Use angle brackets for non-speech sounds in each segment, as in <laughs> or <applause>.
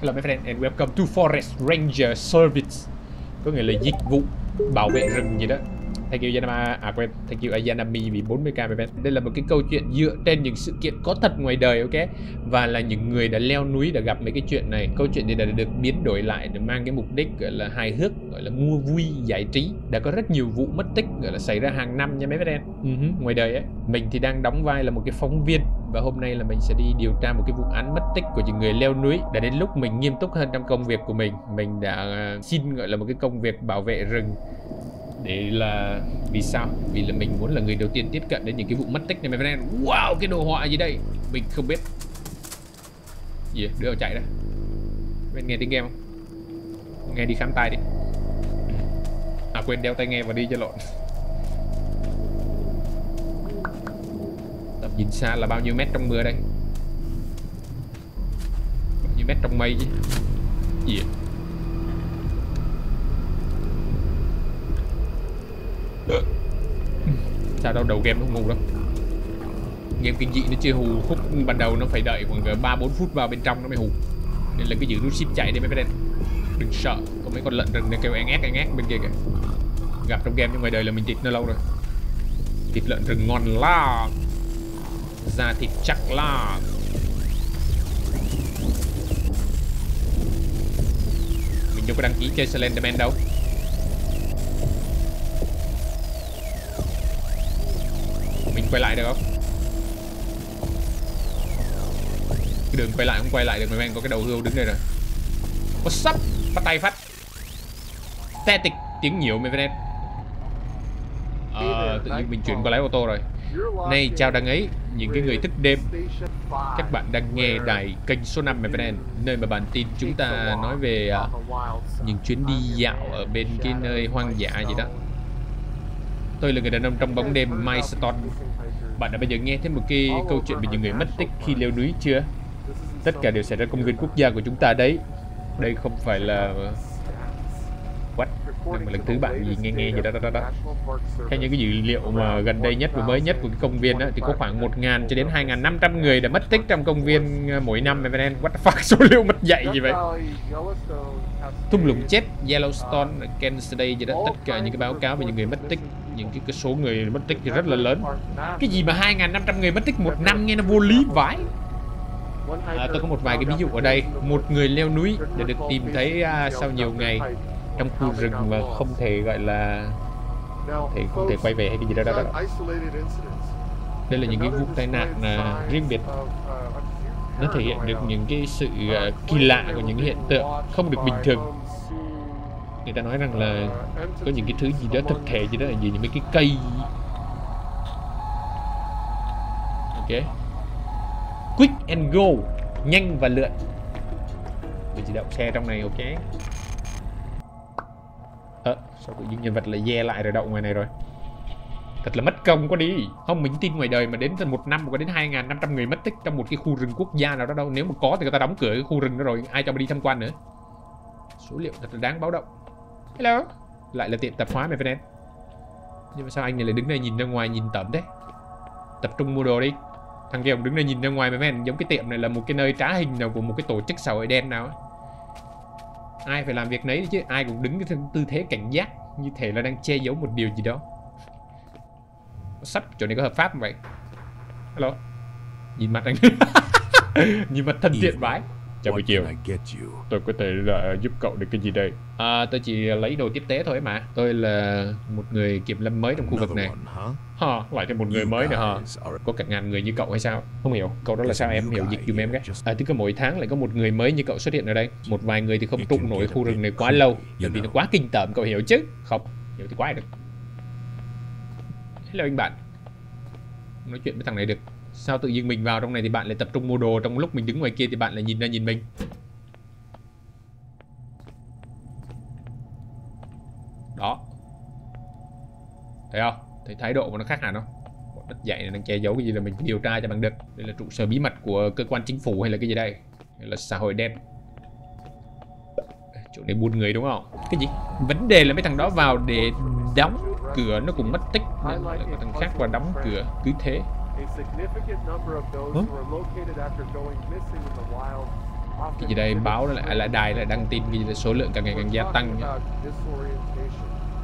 Hello my friend and welcome to Forest Ranger Service. Có nghĩa là dịch vụ bảo vệ rừng gì đó. Thank you Yanama, à quên, thank you Ayanami vì 40k my Đây là một cái câu chuyện dựa trên những sự kiện có thật ngoài đời ok? Và là những người đã leo núi đã gặp mấy cái chuyện này. Câu chuyện này đã được biến đổi lại để mang cái mục đích gọi là hài hước, gọi là mua vui, giải trí. Đã có rất nhiều vụ mất tích gọi là xảy ra hàng năm nha mấy friend uh-huh, ừ Ngoài đời ấy. Mình thì đang đóng vai là một cái phóng viên và hôm nay là mình sẽ đi điều tra một cái vụ án mất tích của những người leo núi. Đã đến lúc mình nghiêm túc hơn trong công việc của mình mình đã ờ, xin gọi là một cái công việc bảo vệ rừng để là vì sao? Vì là mình muốn là người đầu tiên tiếp cận đến những cái vụ mất tích này mấy friend wow, cái đồ họa gì đây? Mình không biết. Gì đứa ở chạy đó. bên nghe tiếng game không? Nghe đi khám tai đi. À quên đeo tai nghe và đi cho lộn. Tầm nhìn xa là bao nhiêu mét trong mưa đây? Bao nhiêu mét trong mây chứ? Gì yeah. Sao đâu đầu game nó ngu lắm game kinh dị nó chưa hù khúc ban đầu nó phải đợi khoảng ba bốn phút vào bên trong nó mới hù. Nên là cái giữ nút ship chạy đi mấy bên đừng sợ, có mấy con lợn rừng nó kêu ăn ác ăn ác bên kia kìa. Gặp trong game nhưng ngoài đời là mình thịt nó lâu rồi. Thịt lợn rừng ngon la da thịt chắc la mình đâu có đăng ký chơi Slenderman đâu. Quay lại được không? Cái đường quay lại không quay lại được mấy anh có cái đầu hươu đứng đây rồi. What's up bắt tay phát. Static tiếng nhiều mấy friend ờ tự nhiên mình chuyển qua lái ô tô rồi. Này chào đằng ấy những cái người thức đêm. Các bạn đang nghe đài kênh số 5 mấy friend nơi mà bản tin chúng ta nói về uh, những chuyến đi dạo ở bên cái nơi hoang dã gì đó Tôi là người đàn ông trong bóng đêm Milestone Bạn đã bao giờ nghe thấy một cái câu chuyện về những người mất tích khi leo núi chưa? Tất cả đều xảy ra công viên quốc gia của chúng ta đấy Đây không phải là... What? Đây là lần thứ bạn gì nghe nghe gì đó đó đó, đó. Theo những cái dữ liệu mà gần đây nhất và mới nhất của cái công viên đó, thì có khoảng 1.000 cho đến 2.500 người đã mất tích trong công viên à, mỗi năm What the fuck? <laughs> Số liệu mất dạy gì vậy? thung lũng chết Yellowstone, Kansas City gì đó tất cả những cái báo cáo về những người mất tích những cái, cái số người mất tích thì rất là lớn. Cái gì mà 2.500 người mất tích một năm nghe nó vô lý vãi. À, tôi có một vài cái ví dụ ở đây. Một người leo núi để được tìm thấy uh, sau nhiều ngày trong khu rừng mà không thể gọi là thì không thể quay về hay cái gì đó đó, đó. đây là những cái vụ tai nạn uh, riêng biệt. Nó thể hiện được những cái sự uh, kỳ lạ của những hiện tượng không được bình thường người ta nói rằng là có những cái thứ gì đó thực thể gì đó là gì? Những mấy cái cây. Ok. Quick and go. Nhanh và lượn. Mình chỉ đậu xe trong này ok? Ờ à, sao tự nhiên nhân vật lại dè lại rồi đậu ngoài này rồi? Thật là mất công quá đi. Không mình tin ngoài đời mà đến một năm có đến 2.500 người mất tích trong một cái khu rừng quốc gia nào đó đâu. Nếu mà có thì người ta đóng cửa cái khu rừng đó rồi Ai cho mà đi tham quan nữa? Số liệu thật là đáng báo động. Hello? Lại là tiệm tạp hóa mày friend Nhưng mà sao anh này lại đứng đây nhìn ra ngoài nhìn tẩm thế? Tập trung mua đồ đi. Thằng kia đứng đây nhìn ra ngoài mày men Giống cái tiệm này là một cái nơi trá hình nào của một cái tổ chức xã hội đen nào Ai phải làm việc nấy chứ Ai cũng đứng cái tư thế cảnh giác Như thể là đang che giấu một điều gì đó. Sắp chỗ này có hợp pháp không vậy? Hello? Nhìn mặt anh. <laughs> Nhìn mặt thân thiện vãi Chào buổi chiều. Tôi có thể là giúp cậu được cái gì đây? À tôi chỉ lấy đồ tiếp tế thôi mà. Tôi là một người kiểm lâm mới trong khu vực này. Hả? Lại thêm một người mới nữa hả? Có cả ngàn người như cậu hay sao? Không hiểu. Cậu đó là sao em? hiểu dịch dùm em cái. À tức là mỗi tháng lại có một người mới như cậu xuất hiện ở đây. Một vài người thì không trụ nổi khu rừng này quá lâu. Bởi vì nó quá kinh tởm cậu hiểu chứ? Không Hiểu thì quá được. Hello anh bạn. Nói chuyện với thằng này được Sao tự nhiên mình vào trong này thì bạn lại tập trung mua đồ, Trong lúc mình đứng ngoài kia thì bạn lại nhìn ra nhìn mình Đó Thấy không? Thấy thái độ của nó khác hẳn không? Bọn đất dạy này đang che giấu cái gì là mình điều tra cho bằng được Đây là trụ sở bí mật của cơ quan chính phủ hay là cái gì đây Hay là xã hội đen Chỗ này buôn người đúng không? Cái gì? Vấn đề là mấy thằng đó vào để đóng cửa nó cũng mất tích là có thằng khác vào đóng cửa Cứ thế A significant number of those Huh? who were located after going missing in the wild cái gì đây? báo lại là đài lại đăng tin ghi là số lượng càng ngày càng gia tăng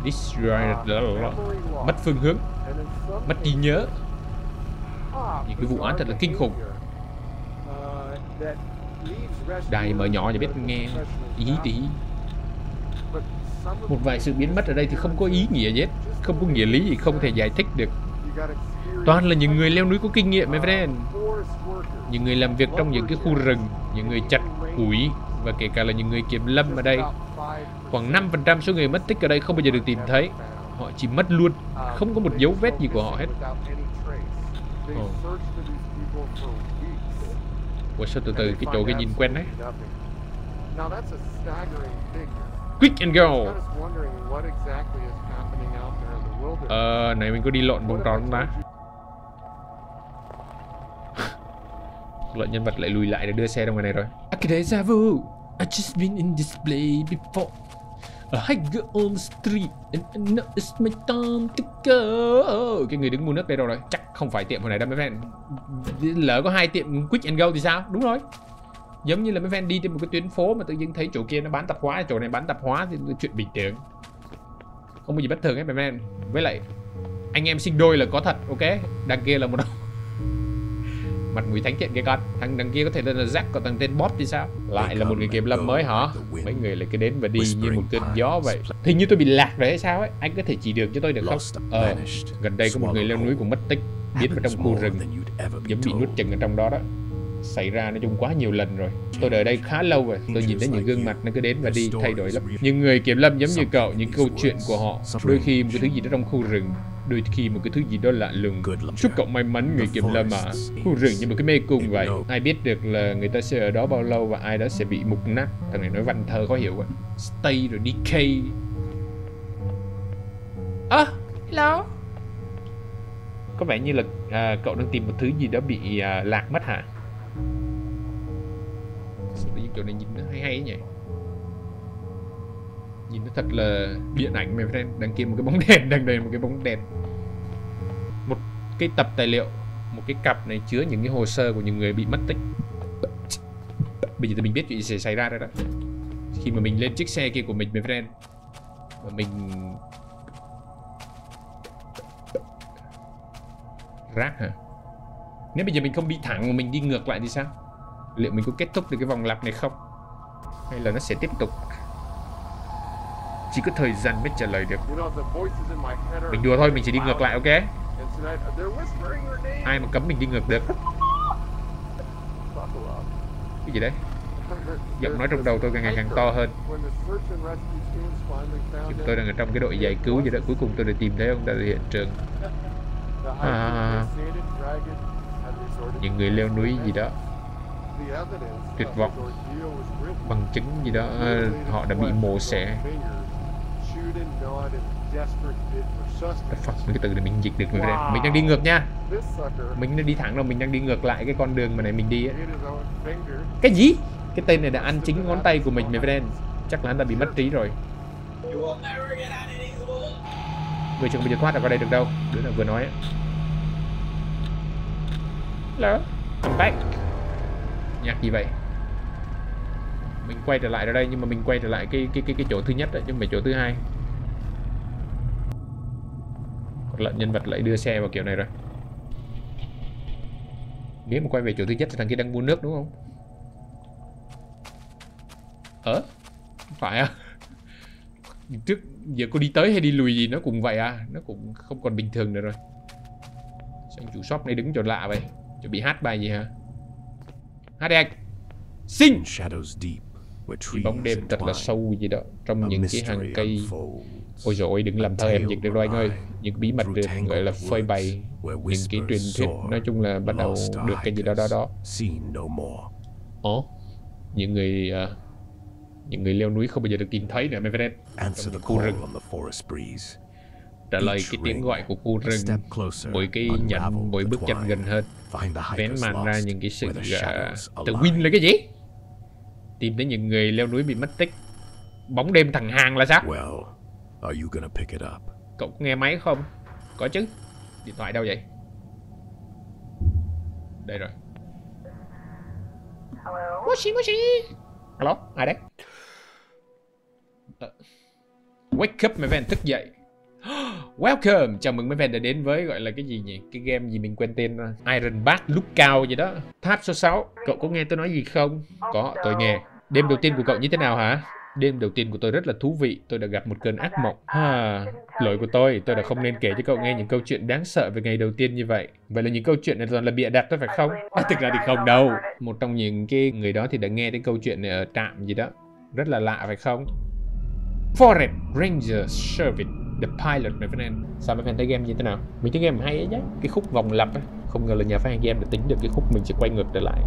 Disoriented mất phương hướng. Mất trí nhớ. những cái vụ án thật là kinh khủng. đài mở nhỏ cho biết nghe. ý tí một vài sự biến mất ở đây thì không có ý nghĩa gì hết. không có nghĩa lý gì không thể giải thích được toàn là những người leo núi có kinh nghiệm, my friend. Những người làm việc trong những cái khu rừng, những người chặt củi và kể cả là những người kiểm lâm ở đây. Khoảng 5% số người mất tích ở đây không bao giờ được tìm thấy. Họ chỉ mất luôn, không có một dấu vết gì của họ hết. Oh. Ủa, sao từ từ cái chỗ cái nhìn quen đấy? Quick and go. Ờ, này mình có đi lộn vòng tròn ta? Lợn <laughs> nhân vật lại lùi lại để đưa xe ra ngoài này rồi. Deja vu I just been in this place before. A hiker on the street And I know it's my time to go. Cái người đứng mua nước đây đâu rồi? Chắc không phải tiệm hồi này đâu mấy fan. Lỡ có hai tiệm quick and go thì sao? Đúng rồi. Giống như là mấy fan đi trên một cái tuyến phố Mà tự nhiên thấy chỗ kia nó bán tạp hóa Chỗ này bán tạp hóa thì chuyện bình thường Không có gì bất thường hết fan Với lại Anh em sinh đôi là có thật ok? Đằng kia là một đâu <laughs> mặt mũi thánh thiện kia con. Thằng đằng kia có thể tên là Jack còn thằng tên Bob thì sao? Lại là một người kiểm lâm mới hả? Mấy người lại cứ đến và đi như một cơn gió vậy. hình như tôi bị lạc rồi hay sao ấy? Anh có thể chỉ đường cho tôi được không? Ờ gần đây có một người leo núi cũng mất tích biến vào trong khu rừng. giống bị nuốt chừng ở trong đó đó. Xảy ra nói chung quá nhiều lần rồi tôi ở đây khá lâu rồi. Tôi nhìn thấy những gương mặt nó cứ đến và đi thay đổi lắm. Những người kiểm lâm giống như cậu những câu chuyện của họ. Đôi khi một cái thứ gì đó trong khu rừng đôi khi một cái thứ gì đó lạ lùng. Chúc cậu may mắn người kiểm lâm à khu rừng như một cái mê cung vậy. Ai biết được là người ta sẽ ở đó bao lâu và ai đó sẽ bị mục nát. Thằng này nói văn thơ khó hiểu quá. Stay rồi decay ơ à, hello? Có vẻ như là à, cậu đang tìm một thứ gì đó bị à, lạc mất hả tự nhiên này nhìn nó hay hay ấy nhỉ? Nhìn nó thật là điện ảnh mày friend đằng kia một cái bóng <laughs> đèn đằng đây một cái bóng đèn. Một cái tập tài liệu, một cái cặp này chứa những cái hồ sơ của những người bị mất tích. Bây giờ thì mình biết chuyện gì sẽ xảy ra rồi đó. Khi mà mình lên chiếc xe kia của mình mày friend và mình rác hả? Nếu bây giờ mình không đi thẳng mà mình đi ngược lại thì sao? Liệu mình có kết thúc được cái vòng lặp này không? Hay là nó sẽ tiếp tục? Chỉ có thời gian mới trả lời được. Mình đùa thôi, mình chỉ đi ngược lại, ok? Ai mà cấm mình đi ngược được? Cái gì đấy? <laughs> Giọng nói trong đầu tôi càng ngày càng to hơn. Chúng tôi đang ở trong cái đội giải cứu vậy đó. Cuối cùng tôi đã tìm thấy ông ta ở hiện trường. <laughs> À, Những người leo núi gì đó Tuyệt vọng Bằng chứng gì đó ờ, Họ đã bị mổ xẻ. Fuck, cái từ này mình dịch được rồi Mình đang đi ngược nha. Mình đang đi thẳng rồi, mình đang đi ngược lại cái con đường mà này mình đi ấy. Cái gì? Cái tên này đã ăn chính ngón tay của mình, mấy friend. Chắc là hắn ta bị mất trí rồi. Người chưa bây giờ thoát ra khỏi đây được đâu. Đứa nào vừa nói ấy. Hello? I'm back. Nhạc gì vậy? Mình quay trở lại ở đây Nhưng mà mình quay trở lại cái cái cái, cái chỗ thứ nhất đấy Chứ không phải chỗ thứ hai. Lợn nhân vật lại đưa xe vào kiểu này rồi. Nếu mà quay về chỗ thứ nhất thì thằng kia đang mua nước đúng không? Ờ phải à? <laughs> Trước giờ cô đi tới hay đi lùi gì nó cũng vậy à? Nó cũng không còn bình thường nữa rồi. Sao chủ shop này đứng chỗ lạ vậy? Chuẩn bị hát bài gì hả? Anh? Sinh bóng đêm thật là sâu gì đó trong những cái hàng cây. Ôi dồi đừng làm thơ em dịch được đâu anh ơi. Những bí mật được gọi là phơi bày Những cái truyền thuyết nói chung là bắt đầu được cái gì đó đó đó. Ồ Những người uh, Những người leo núi không bao giờ được tìm thấy nữa mấy friend Trong khu rừng Trả lời cái tiếng gọi của khu rừng Mỗi cái nhận mỗi bước chân gần hơn Vén màn ra những cái sự uh, Tự win là cái gì Tìm thấy những người leo núi bị mất tích Bóng đêm thằng hàng là sao Are you gonna pick it up? Cậu có nghe máy không? Có chứ. Điện thoại đâu vậy? Đây rồi. Moshi Moshi Alo, ai đấy? Ờ. Wake up mấy fan thức dậy <gasps> Welcome, chào mừng mấy fan đã đến với gọi là cái gì nhỉ? Cái game gì mình quên tên rồi Iron Bat lúc cao gì đó Tháp số 6 Cậu có nghe tôi nói gì không? Có, tôi nghe Đêm đầu tiên của cậu như thế nào hả? Đêm đầu tiên của tôi rất là thú vị, tôi đã gặp một cơn ác mộng. Ha, lỗi của tôi, tôi đã không nên kể cho cậu nghe những câu chuyện đáng sợ về ngày đầu tiên như vậy. Vậy là những câu chuyện này toàn là bịa đặt thôi phải không? À, thực ra thì không đâu. Một trong những cái người đó thì đã nghe đến câu chuyện này ở trạm gì đó. Rất là lạ phải không? Forest Ranger Service The Pilot my friend Sao mấy fan thấy game như thế nào? Mình thấy game hay ấy chứ. Cái khúc vòng lặp á, Không ngờ là nhà phát hành game đã tính được cái khúc mình sẽ quay ngược trở lại.